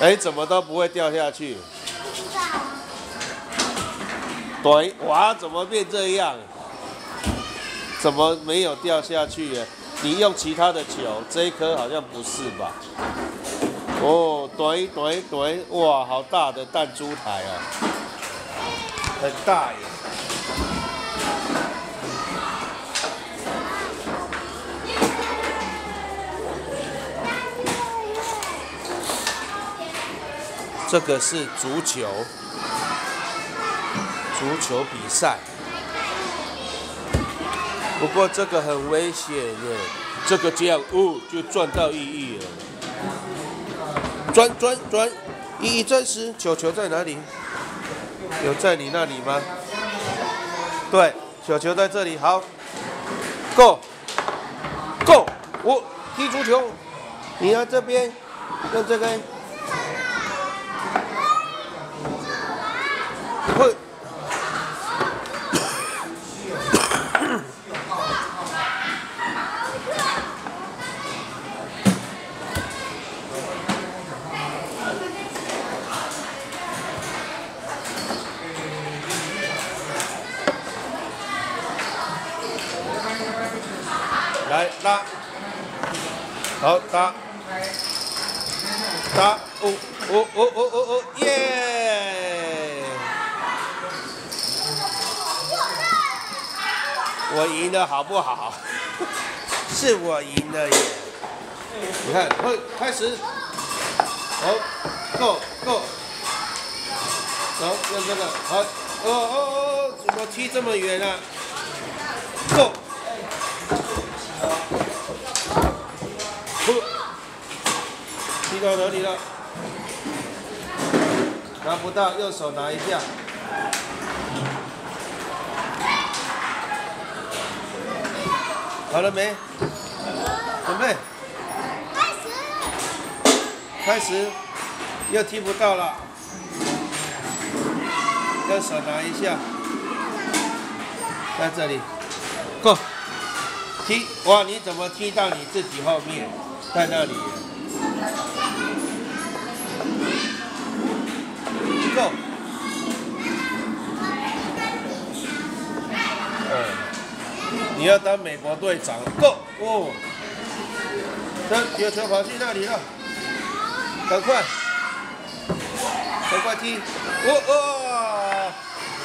哎，怎么都不会掉下去？对，哇，怎么变这样？怎么没有掉下去耶？你用其他的球，这一颗好像不是吧？哦，对对对，哇，好大的弹珠台哦，很大耶。这个是足球，足球比赛。不过这个很危险耶，这个这样哦就赚到意义了。转转转，意义真实，球球在哪里？有在你那里吗？对，球球在这里，好，Go，Go，我踢足球，你要这边用这个。会。来拉，好打，打，哦哦哦哦哦哦，耶！我赢的，好不好？是我赢的耶！你看，会开始，好，Go Go，走，用这个，好，哦哦哦，怎么踢这么远啊？Go，踢到哪里了？拿不到，右手拿一下。好了没？准备。开始。开始。又踢不到了。右手拿一下。在这里。Go。踢！哇，你怎么踢到你自己后面？在那里。Go。你要当美国队长，Go！哦，这有球跑去那里了，赶快，赶快踢！哦哦，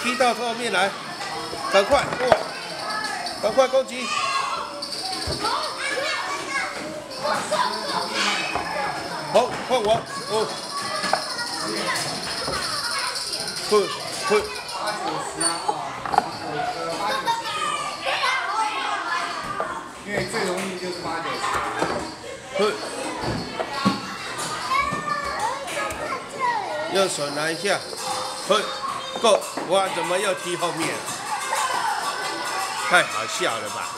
踢到后面来，赶快，哇，赶快攻击！好，换我，哦，哼哼。用。手拿一下，哼，Go！哇，怎么又踢后面？太好笑了吧！